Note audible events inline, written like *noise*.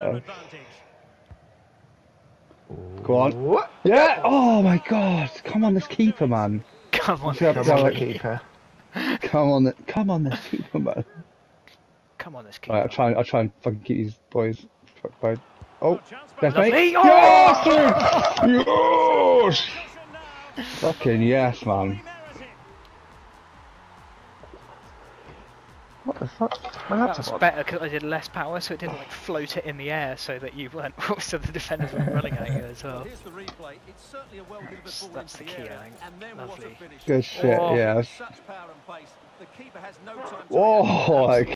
Uh, Go on. Yeah. Oh my God! Come on, this keeper, man. Come on, Yeah, Come on, like- keeper. Come on, come on, this keeper, man. come on, this Right, I'll keeper. try. I'll try and fucking keep these boys. by- Oh, that's Lovely. mate. Oh! Yes, dude! yes. Fucking yes, man. What the fuck? My That was better because I did less power, so it didn't like float it in the air, so that you weren't. *laughs* So the defenders weren't running at you as well. Here's the replay. It's certainly a well-delivered That's- ball that's into the key, I think. And then what Lovely. Good shit. Oh. Yes. Such power and pace. The keeper has no time to Whoa! react. *laughs* Like,